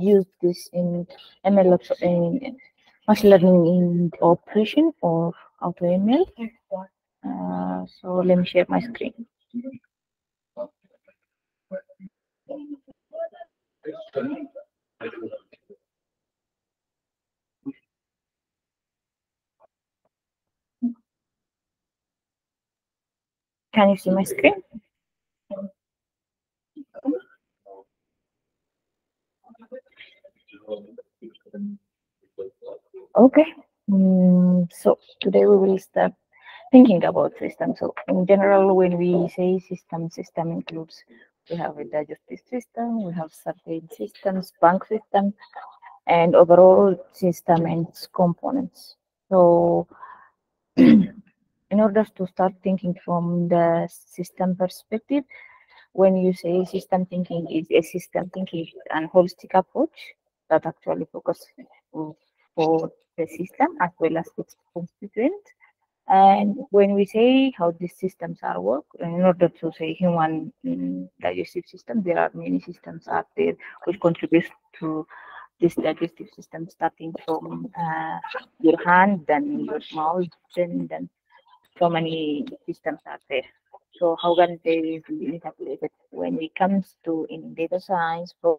use this in ML in machine learning in operation or auto ML. Uh, so let me share my screen. Can you see my screen? Okay. Mm, so today we will start thinking about systems. So in general, when we say system, system includes we have a digestive system, we have certain systems, bank system, and overall system and components. So in order to start thinking from the system perspective, when you say system thinking is a system thinking and holistic approach that actually focus for the system as well as its constituents. And when we say how these systems are work, in order to say human digestive system, there are many systems out there which contribute to this digestive system, starting from uh, your hand, then your mouth, then then so many systems are there. So how can they be integrated when it comes to in data science? For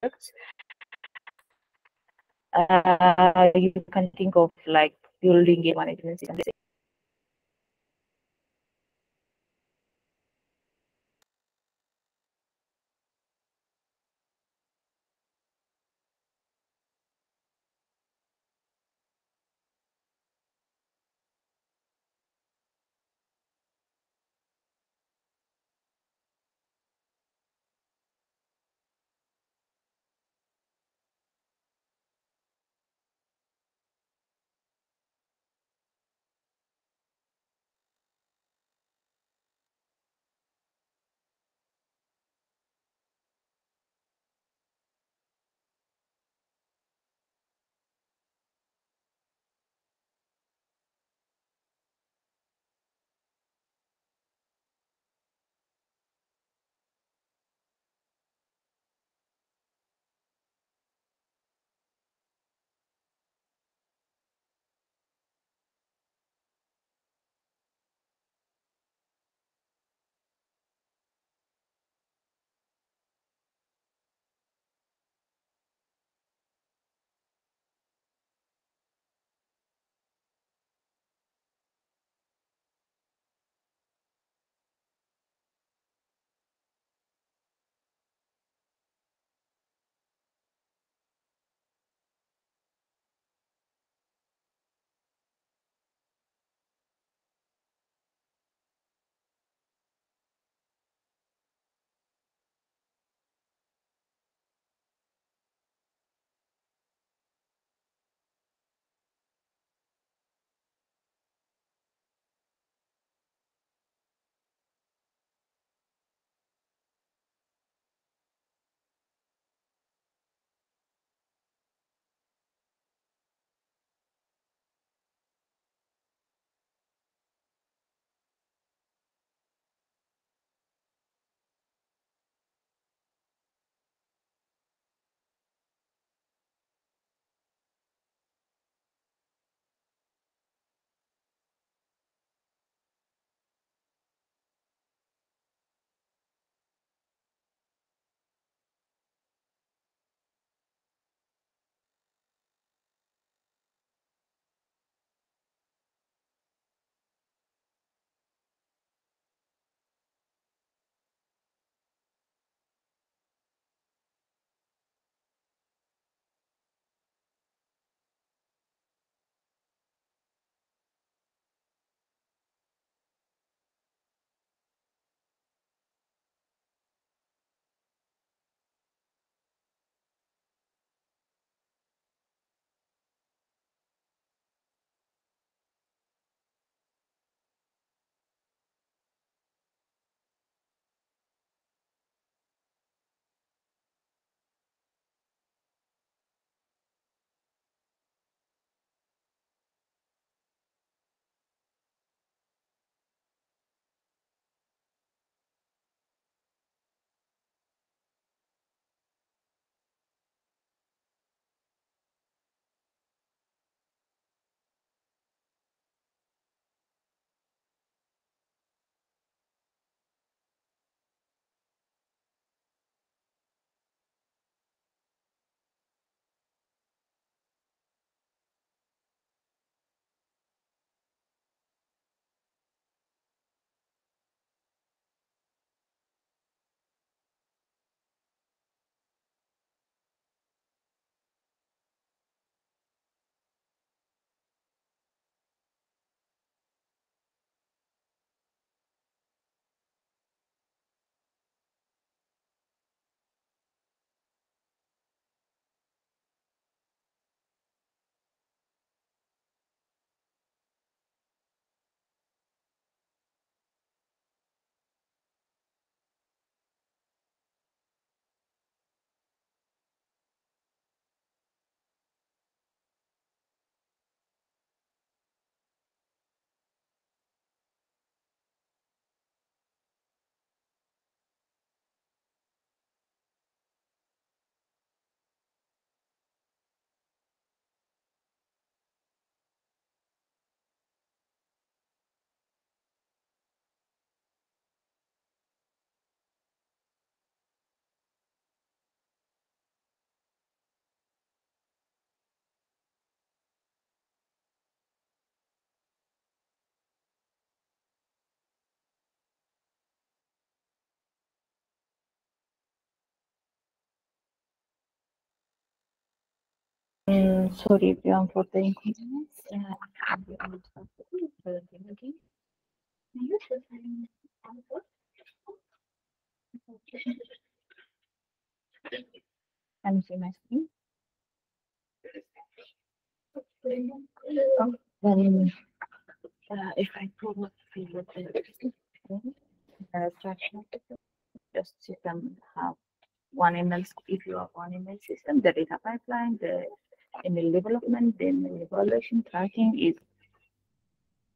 products, uh, you can think of like building a management system. Sorry, Bjorn, for the inconvenience. Uh, I will start the thing again. Can you see my screen? Oh, then, uh, if I up the traction, just system have one ML, if you have one email system, the data pipeline, the ML development, then the evaluation tracking is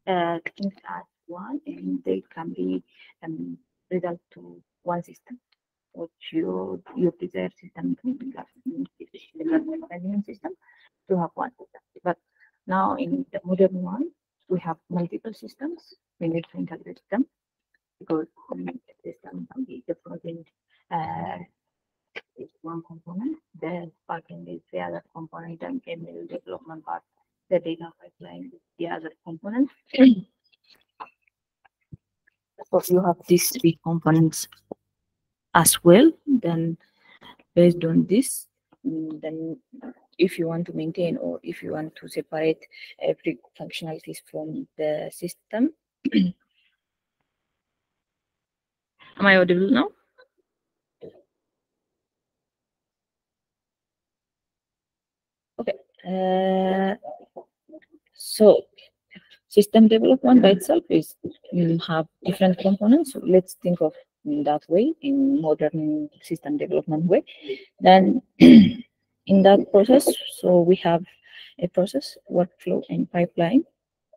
uh, things as one and they can be um, result to one system which you your desired system development system to have one system. But now in the modern one, we have multiple systems. We need to integrate them because the system can be the front uh, is one component, the backend is the other component, and ML development part, the data pipeline is the other component. so you have these three components as well, then based on this, mm, then if you want to maintain or if you want to separate every functionalities from the system. Am I audible now? Okay. Uh, so system development by itself is you have different components. So let's think of that way in modern system development way. Then in that process, so we have a process, workflow, and pipeline.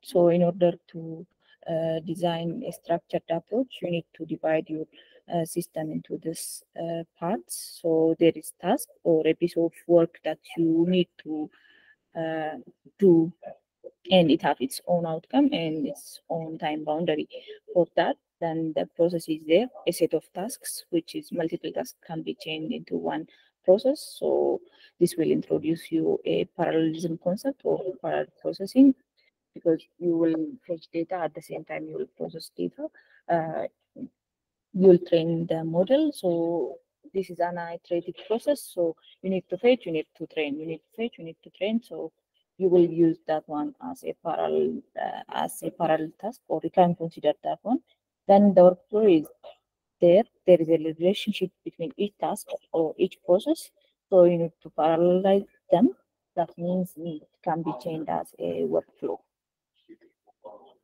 So in order to uh, design a structured approach, you need to divide your uh, system into this uh, parts. So there is task or a piece of work that you need to uh, do and it have its own outcome and its own time boundary. For that then the process is there a set of tasks which is multiple tasks can be chained into one process. So this will introduce you a parallelism concept or parallel processing because you will fetch data at the same time you will process data. Uh, you'll train the model. So this is an iterative process so you need to fetch you need to train you need to fetch you need to train so you will use that one as a parallel uh, as a parallel task or you can consider that one. Then the workflow is there there is a relationship between each task or each process so you need to parallelize them. That means it can be chained as a workflow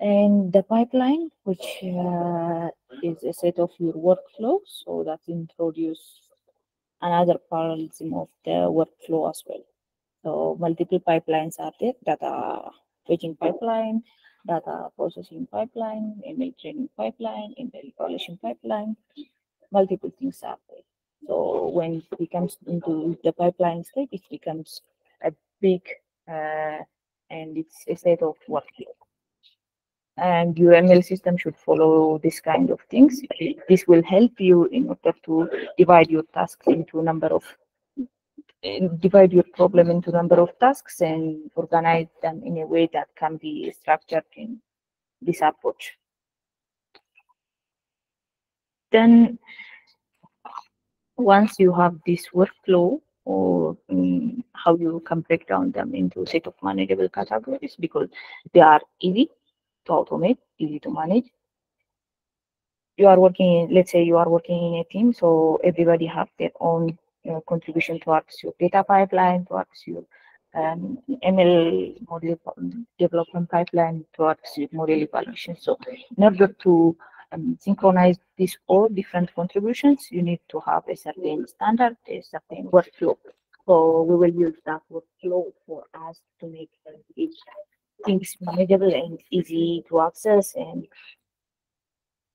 and the pipeline which uh, is a set of your workflow so that introduce another parallelism of the workflow as well so multiple pipelines are there, data fetching pipeline, data processing pipeline, ML training pipeline, ML evaluation pipeline, multiple things are there. So when it comes into the pipeline state, it becomes a big uh, and it's a set of workflow. And your ML system should follow this kind of things. This will help you in order to divide your tasks into a number of divide your problem into number of tasks and organize them in a way that can be structured in this approach. Then once you have this workflow or um, how you can break down them into set of manageable categories because they are easy to automate, easy to manage. You are working, let's say you are working in a team, so everybody have their own contribution towards your data pipeline, towards your um, ML model development pipeline, towards your model evaluation. So in order to um, synchronize these all different contributions, you need to have a certain standard, a certain workflow. So we will use that workflow for us to make each things manageable and easy to access and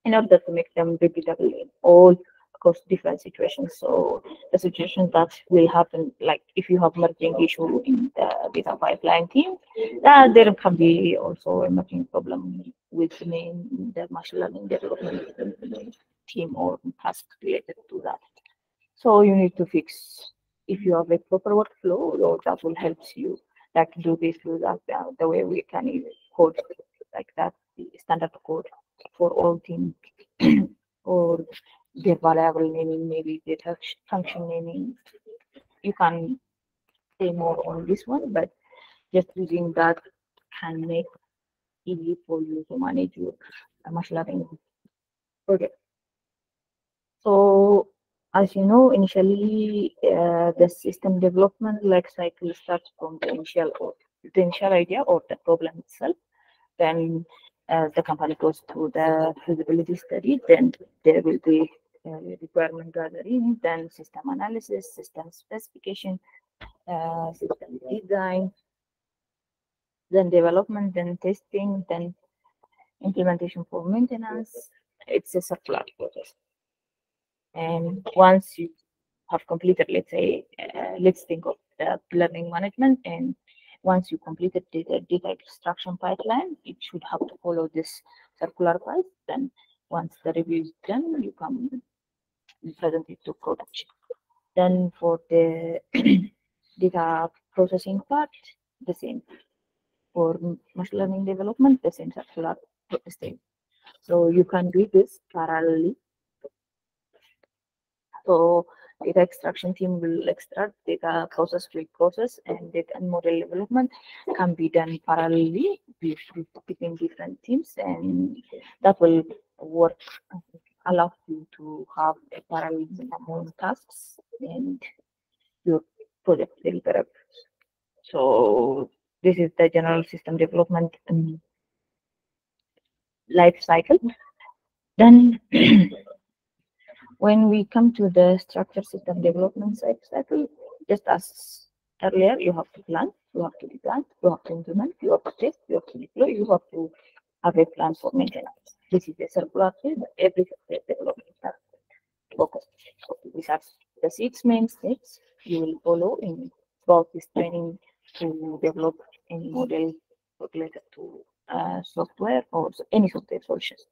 in order to make them repeatable in all across different situations. So the situations that will happen, like if you have merging issue in the data pipeline team, that there can be also a merging problem with the main the machine learning development team or task related to that. So you need to fix if you have a proper workflow, or that will help you like do this, do that, uh, the way we can use code like that, the standard code for all teams or their variable naming, maybe their function naming. You can say more on this one, but just using that can make easy for you to manage your machine learning project. So as you know, initially uh, the system development life cycle starts from the initial or the initial idea or the problem itself. Then uh, the company goes through the feasibility study. Then there will be uh, requirement gathering, then system analysis, system specification, uh, system design, then development, then testing, then implementation for maintenance. It's a circular process. And once you have completed, let's say, uh, let's think of the learning management. And once you completed the data extraction pipeline, it should have to follow this circular path. Then once the review is done, you come present it to production. Then for the data processing part, the same. For machine learning development, the same circular same. So you can do this parallelly so data extraction team will extract, data process will process, and data and model development can be done parallelly between different teams, and that will work allow you to have a parallel among tasks and your project deliverable. So this is the general system development um, life cycle. Then when we come to the structure system development cycle, just as earlier, you have to plan, you have to deploy, you have to implement, you have to test, you have to deploy, you have to have a plan for maintenance. This is the circular phase that every development starts focus. So these are the six main steps you will follow in throughout this training to develop any model related to uh, software or any software solutions.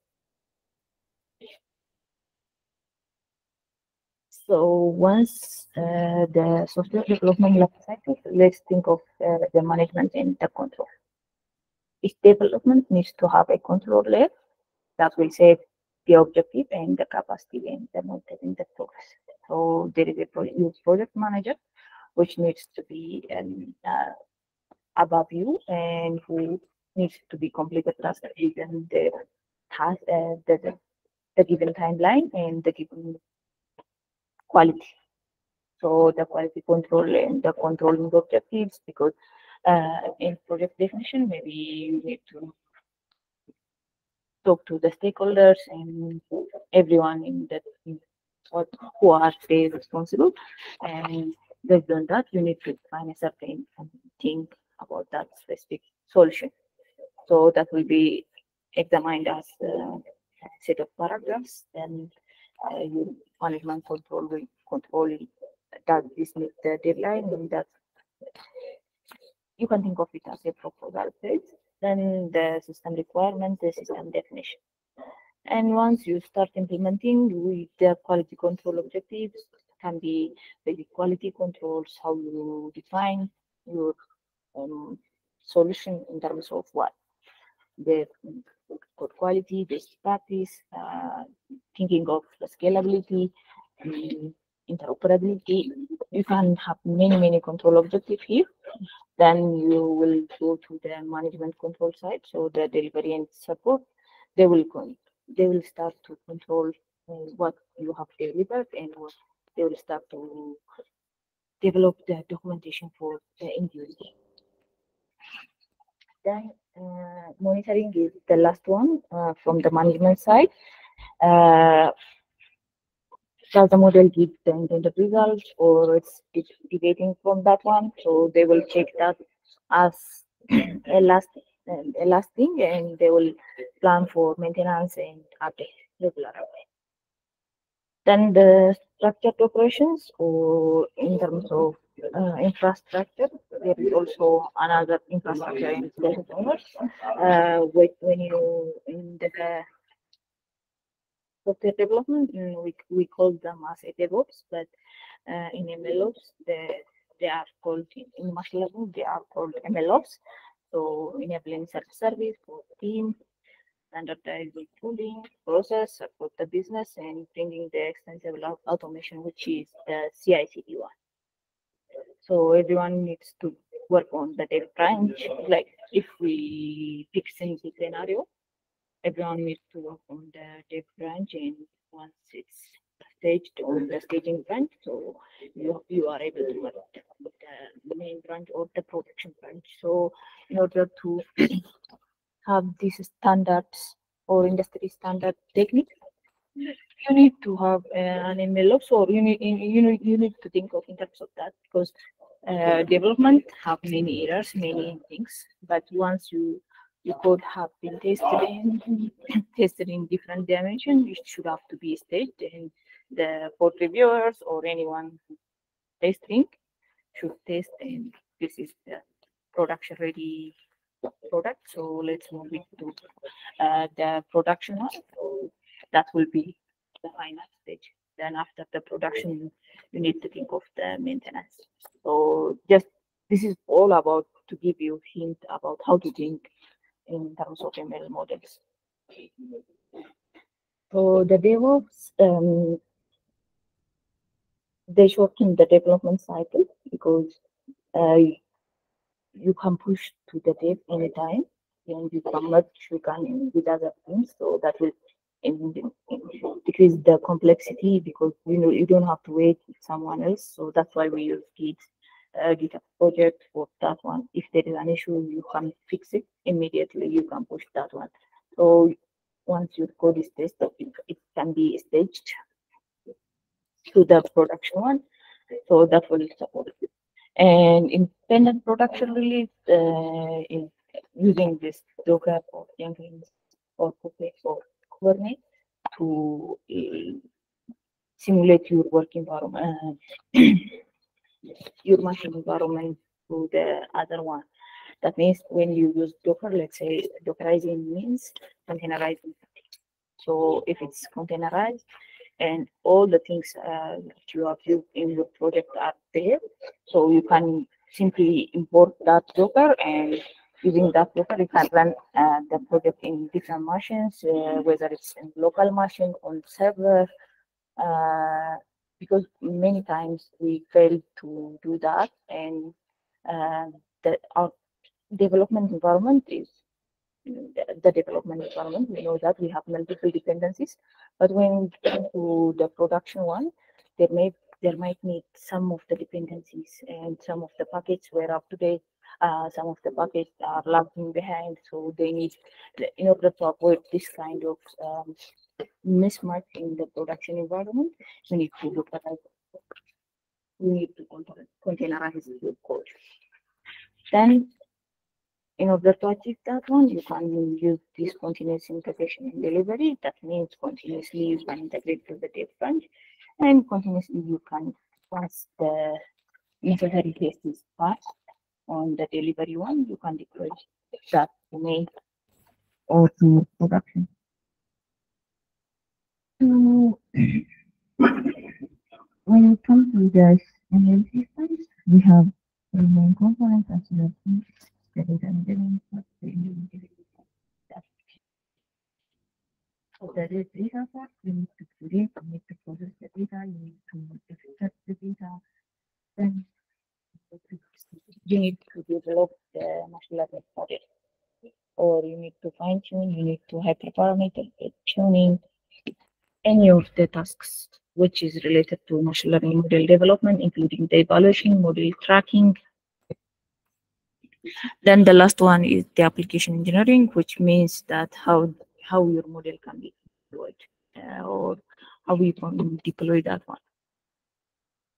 So once uh, the software development life cycle, let's think of uh, the management and the control. Each development needs to have a control layer that will set the objective and the capacity and the monitoring the progress. So there is a project, manager, which needs to be um, uh, above you and who needs to be completed task given the task, uh, the, the given timeline and the given quality. So the quality control and the controlling objectives, because uh, in project definition, maybe you need to talk to the stakeholders and everyone in that what who are they responsible, and based on that, you need to define a certain thing about that specific solution. So that will be examined as a set of paragraphs, then uh, your management control will control that this meet the deadline and that you can think of it as a proposal phase. Then the system requirement, the system definition. And once you start implementing with the quality control objectives, can be basic quality controls, how you define your um, solution in terms of what the code quality, best practice, uh, thinking of scalability, um, interoperability. You can have many, many control objectives here. Then you will go to the management control side. So the delivery and support, they will go, they will start to control uh, what you have delivered and what they will start to develop the documentation for the end user. Then monitoring is the last one uh, from the management side. Uh, does the model give the intended results or it's, deviating from that one? So they will check that as a last a last thing and they will plan for maintenance and update regular update. Then the structured operations or in terms of uh, infrastructure. There is also another infrastructure in data owners. Uh, with, when you in the software development, we, we call them as a DevOps, but uh, in MLOps, they, they are called, in machine learning, they are called MLOps. So enabling self-service for team, standardizing tooling, process, support the business, and bringing the extensible automation, which is the CI/CD one. So everyone needs to work on the dev branch. Like if we pick simple scenario, everyone needs to work on the dev branch and once it's staged on the staging branch, so you, you are able to work with the main branch or the production branch. So in order to have these standards or industry standard technique, you need to have an MLOps or you need, you need, you need to think of in terms of that because uh, development have many errors, many things, but once you you could have been tested in tested in different dimensions, it should have to be staged and the code reviewers or anyone testing should test and this is the production ready product. So let's move it to uh, the production. So that will be the final stage. Then after the production, you need to think of the maintenance. So just this is all about to give you hint about how to think in terms of ML models. So the DevOps, um, they shorten the development cycle because uh, you can push to the dev anytime and you can merge you can with other things. So that will in, decrease the complexity because you know you don't have to wait with someone else. So that's why we use Git uh, GitHub project for that one. If there is an issue, you can fix it immediately. You can push that one. So once your code is tested, it, can be staged to the production one. So that will support it. And independent production release uh, in using this Docker or Jenkins or Puppet or Kubernetes to uh, simulate your work environment, your machine environment to the other one. That means when you use Docker, let's say Dockerizing means containerizing. So if it's containerized, and all the things uh, that you have used in your project are there. So you can simply import that Docker and using that you can run the project in different machines, uh, whether it's in local machine, on server, uh, because many times we fail to do that and uh, the, our development environment is the development environment. We know that we have multiple dependencies, but when we get to the production one, there may there might need some of the dependencies and some of the packets were up to date. Uh, some of the packets are lagging behind, so they need, in order to avoid this kind of um, mismatch in the production environment, we need to look at we need to containerize the code. Then in order to achieve that one, you can use this continuous integration and delivery. That means continuously you can integrate to the branch and continuously you can once the necessary is passed on the delivery one, you can deploy that to main or to production. So when it comes to the ML systems, we have the main components as well so that is data set, you need to create, you need to process the data, you need to extract the data, then you need to develop the machine learning model. Or you need to fine tune, you need to hyperparameter tuning, any of the tasks which is related to machine learning model development, including the evaluation, model tracking, then the last one is the application engineering, which means that how how your model can be deployed uh, or how you can deploy that one.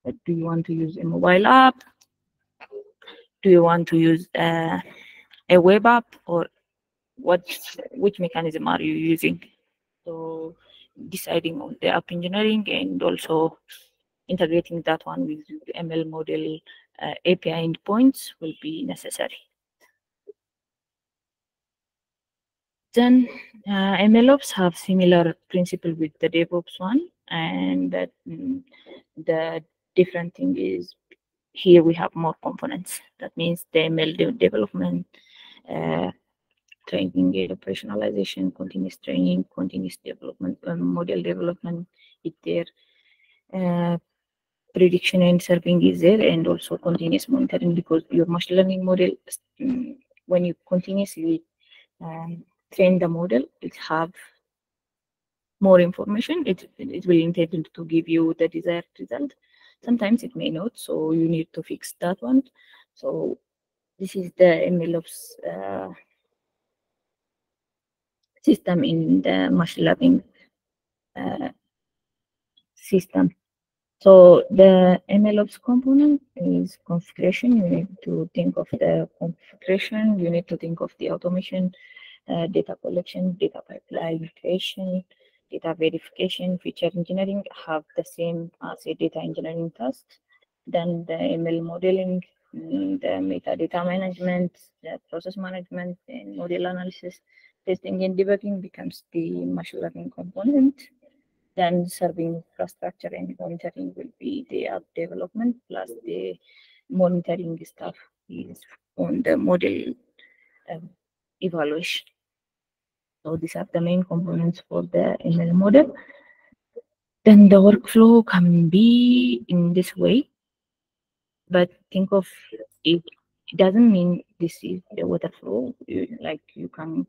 Uh, do you want to use a mobile app? Do you want to use uh, a web app or what? Which mechanism are you using? So deciding on the app engineering and also integrating that one with the ML model uh, API endpoints will be necessary. Then uh, MLOps have similar principle with the DevOps one, and that mm, the different thing is here we have more components. That means the ML de development, uh, training, operationalization, continuous training, continuous development, um, model development, it there. Uh, prediction and serving is there and also continuous monitoring because your machine learning model mm, when you continuously um, train the model it have more information it, it will intend to give you the desired result sometimes it may not so you need to fix that one so this is the MLOps uh, system in the machine learning uh, system so the MLOps component is configuration. You need to think of the configuration. You need to think of the automation, uh, data collection, data pipeline creation, data verification, feature engineering have the same as a data engineering task. Then the ML modeling, mm, the metadata management, the process management, and model analysis, testing and debugging becomes the machine learning component then serving infrastructure and monitoring will be the app development plus the monitoring stuff is on the model um, evaluation. So these are the main components for the ML model. Then the workflow can be in this way, but think of it, it doesn't mean this is the water flow. You, like you can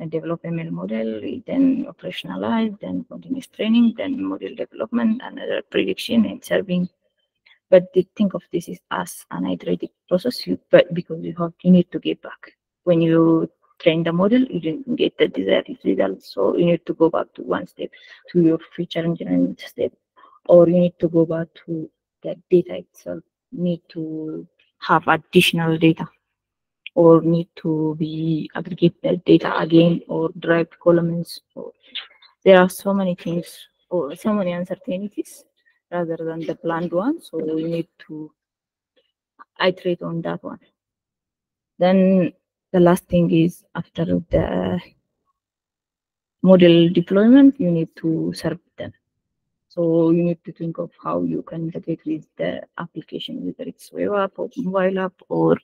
uh, develop ML model, then operationalize, then continuous training, then model development, another prediction and serving. But think of this is as an iterative process, you, but because you have you need to get back. When you train the model, you didn't get the desired result. So you need to go back to one step to your feature engineering step, or you need to go back to the data itself. You need to have additional data or need to be aggregate the data again or drive columns. Or there are so many things or so many uncertainties rather than the planned one. So we need to iterate on that one. Then the last thing is after the model deployment, you need to serve them. So you need to think of how you can integrate with the application, whether it's web app or mobile app or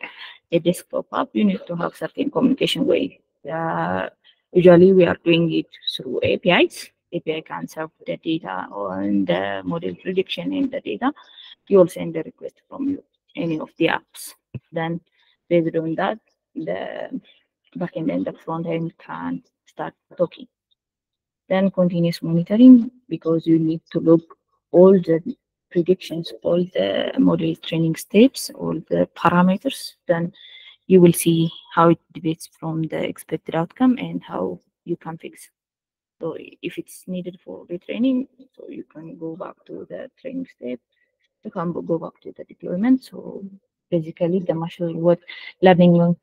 a desktop app. You need to have certain communication way. Uh, usually we are doing it through APIs. API can serve the data on the model prediction in the data. You will send a request from you, any of the apps. Then based on that, the back end and the front end can start talking. Then continuous monitoring because you need to look all the predictions, all the model training steps, all the parameters. Then you will see how it deviates from the expected outcome and how you can fix. So if it's needed for retraining, so you can go back to the training step. You can go back to the deployment. So basically, the machine what learning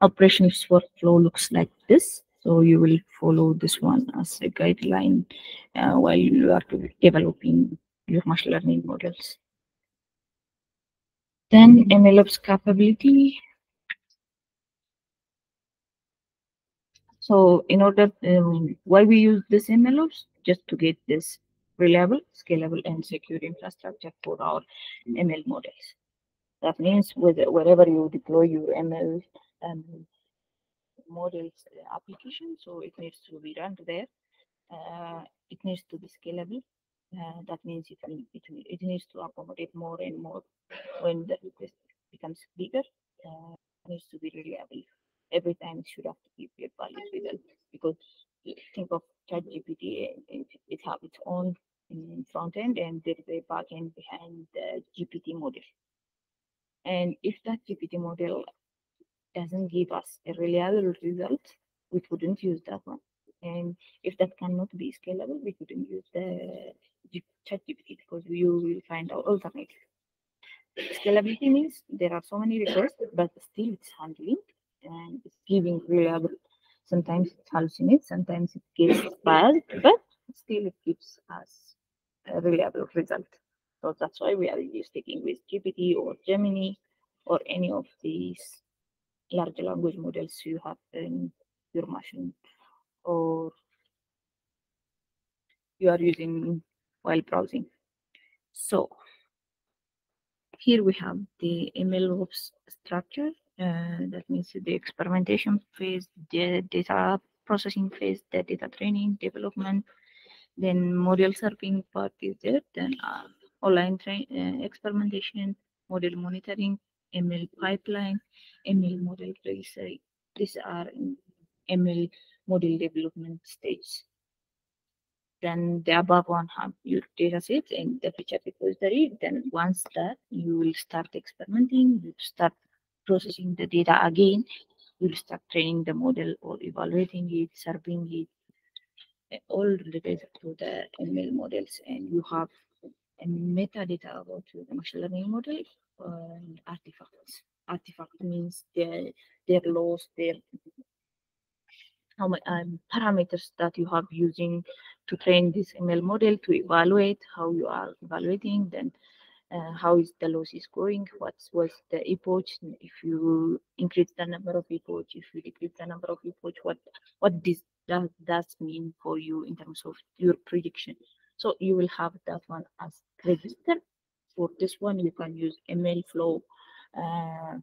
operations workflow looks like this. So you will follow this one as a guideline uh, while you are developing your machine learning models. Then MLOps capability. So in order, um, why we use this MLOps? Just to get this reliable, scalable, and secure infrastructure for our ML models. That means with, wherever you deploy your ML um, models uh, application, so it needs to be run there. Uh, it needs to be scalable. Uh, that means it, it, it needs to accommodate more and more when the request becomes bigger. It needs to be reliable. Every time it should have to a valid result because think of ChatGPT, it, it has its own mm, front end and there is a back end behind the GPT model. And if that GPT model doesn't give us a reliable result, we couldn't use that one. And if that cannot be scalable, we couldn't use the ChatGPT because you will find out alternative. Scalability means there are so many requests, but still it's handling and it's giving reliable. Sometimes it hallucinates, sometimes it gives biased, but still it gives us a reliable result. So that's why we are sticking with GPT or Gemini or any of these large language models you have in your machine or you are using while browsing. So here we have the MLOps structure. Uh, that means the experimentation phase, the data processing phase, the data training, development, then model serving part is there, then uh, online uh, experimentation, model monitoring, ML pipeline, ML model registry. These are in ML model development stage. Then the above one have your data sets and the feature repository. Then once that you will start experimenting, you start processing the data again, you will start training the model or evaluating it, serving it, eh, all related to the ML models and you have a metadata about the machine learning model artifacts. Artifact means their their laws, their how many um, parameters that you have using to train this ML model to evaluate how you are evaluating, then uh, how is the loss is going, what was the epoch, if you increase the number of epoch, if you decrease the number of epoch, what what this does that mean for you in terms of your prediction. So you will have that one as register. For this one, you can use ML flow, uh,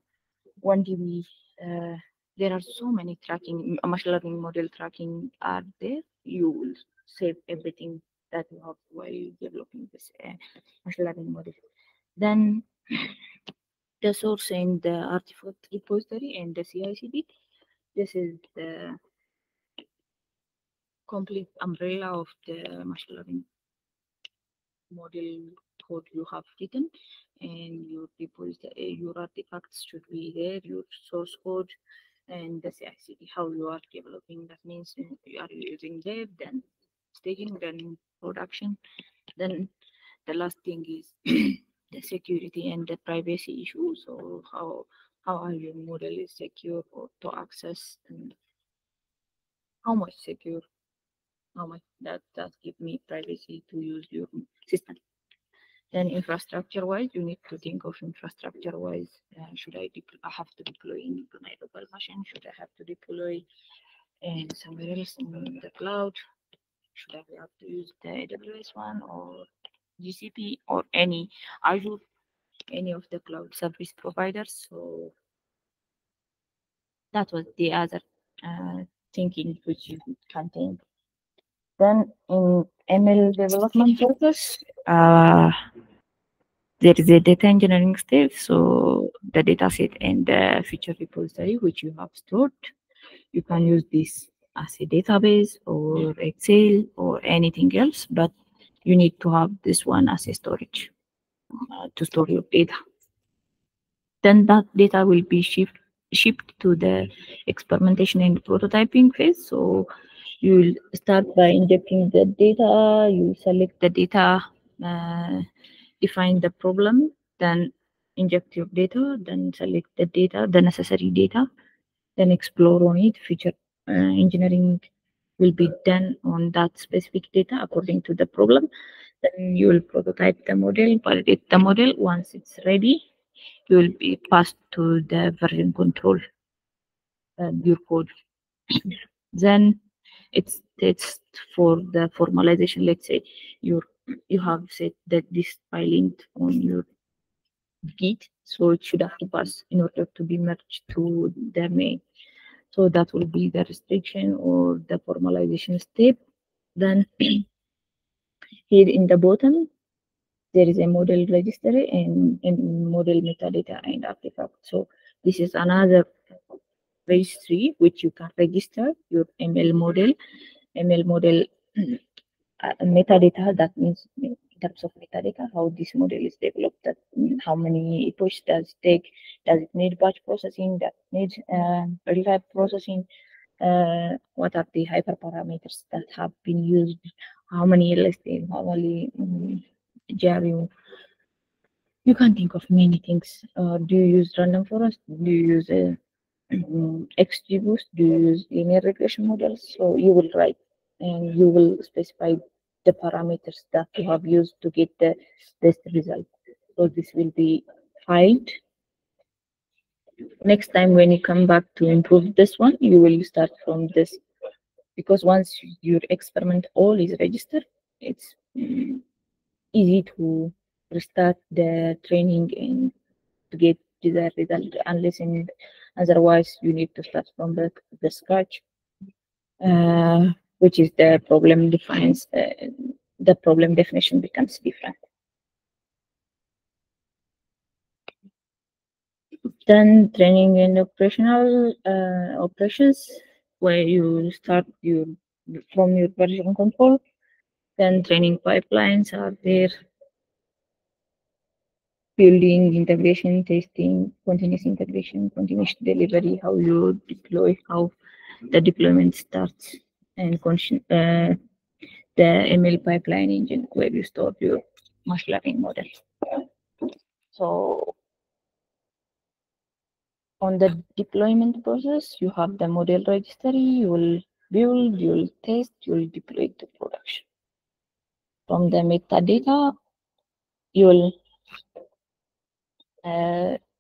wandb, uh, there are so many tracking machine learning model tracking are there you will save everything that you have while developing this uh, machine learning model then the source and the artifact repository and the CI/CD. This is the complete umbrella of the machine learning model code you have written and your repository, eh, your artifacts should be there, your source code, and the CI/CD, how you are developing. That means eh, you are using dev, then staging, then production. Then the last thing is the security and the privacy issue. So how how are your model is secure or to access and how much secure, how much that that give me privacy to use your system. Then infrastructure wise, you need to think of infrastructure wise. Uh, should I? I have to deploy in my local machine? Should I have to deploy in somewhere else in the cloud? Should I have to use the AWS one or GCP or any Azure, any of the cloud service providers? So that was the other uh, thinking which you can think. Then in ML development process, uh, there is a data engineering step. So the data set and the feature repository which you have stored, you can use this as a database or Excel or anything else, but you need to have this one as a storage uh, to store your data. Then that data will be shipped shipped to the experimentation and prototyping phase. So you will start by injecting the data, you select the data, uh, define the problem, then inject your data, then select the data, the necessary data, then explore on it. Feature uh, engineering will be done on that specific data according to the problem. Then you will prototype the model, validate the model. Once it's ready, you will be passed to the version control, uh, your code. then it's it's for the formalization. Let's say you you have said that this file linked on your Git, so it should have to pass in order to be merged to the main. So that will be the restriction or the formalization step. Then here in the bottom, there is a model registry and, and model metadata and artifact. So this is another registry which you can register your ML model. ML model uh, metadata, that means in terms of metadata, how this model is developed, that how many epochs does it take, does it need batch processing, that needs uh, real-time processing, uh, what are the hyperparameters that have been used, how many LSTM, how many um. You can think of many things. Uh, do you use random forest? Do you use a um, XGBoost? Do you use linear regression models? So you will write and you will specify the parameters that you have used to get the best result. So this will be filed. Next time when you come back to improve this one, you will start from this because once your experiment all is registered, it's mm, easy to restart the training and to get desired result unless in Otherwise, you need to start from the, the scratch, uh, which is the problem defines uh, the problem definition becomes different. Then training in operational uh, operations, where you start your from your version control. Then training pipelines are there Building, integration, testing, continuous integration, continuous delivery, how you deploy, how the deployment starts, and uh, the ML pipeline engine where you store your machine learning model. So on the deployment process, you have the model registry, you will build, you will test, you will deploy to production. From the metadata, you will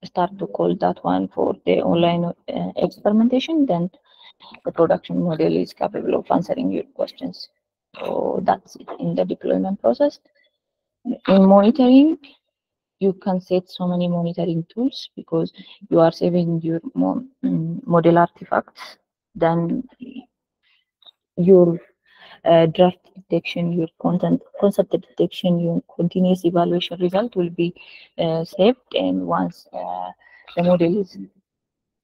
start to call that one for the online uh, experimentation, then the production model is capable of answering your questions. So that's it in the deployment process. In monitoring, you can set so many monitoring tools because you are saving your mm, model artifacts. Then your uh, draft detection, your content concept detection, your continuous evaluation result will be uh, saved. And once uh, the model is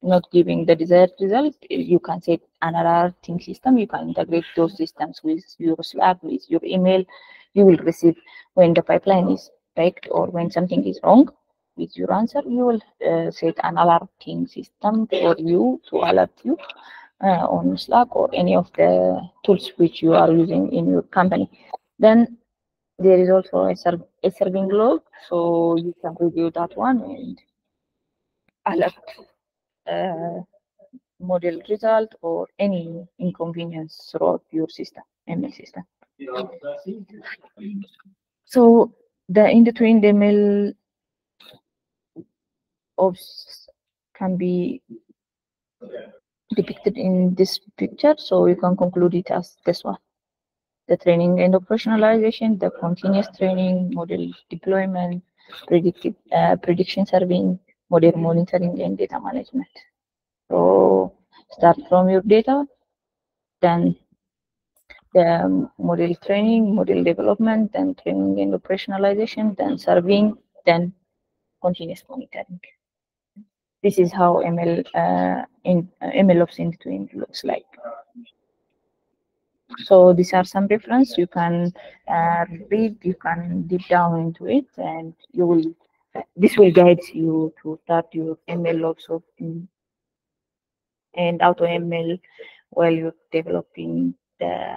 not giving the desired result, you can set another team system. You can integrate those systems with your Slack, with your email. You will receive when the pipeline is baked or when something is wrong with your answer, you will uh, set an alerting system for you to alert you uh, on Slack or any of the tools which you are using in your company. Then there is also a, a serving log, so you can review that one and alert uh, model result or any inconvenience throughout your system, ML system. So the in-between the ML ops can be depicted in this picture, so you can conclude it as this one. The training and operationalization, the continuous training, model deployment, predictive uh, prediction serving, model monitoring, and data management. So start from your data, then the model training, model development, then training and operationalization, then serving, then continuous monitoring. This is how ML uh, in uh, MLOps in between looks like. So these are some reference you can uh, read, you can deep down into it, and you will. This will guide you to start your ML logs of and auto ML while you're developing the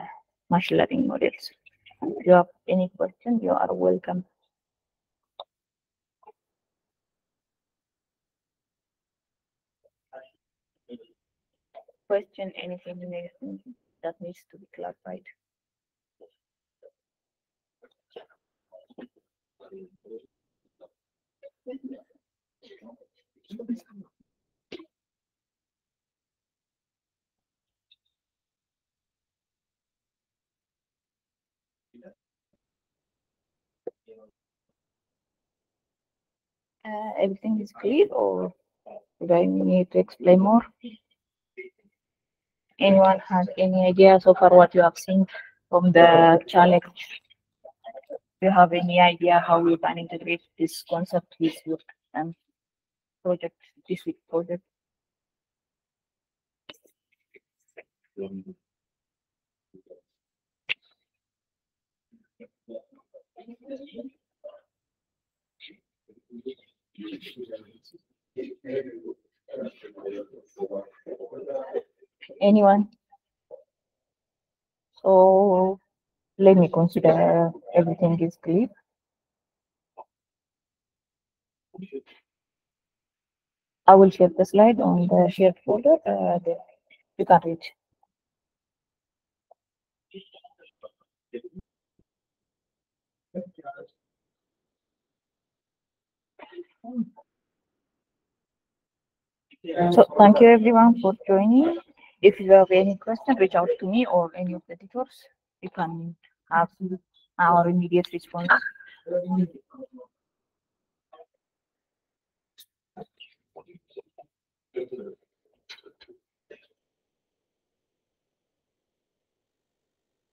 machine learning models. If you have any question, you are welcome. Question, anything that needs to be clarified? Uh, everything is clear or do I need to explain more? Anyone has any idea so far what you have seen from the challenge? Do you have any idea how you can integrate this concept with your um, project, this week project? Anyone? So let me consider everything is clear. I will share the slide on the shared folder. Uh, you can read. So thank you everyone for joining. If you have any question, reach out to me or any of the tutors. You can have our immediate response.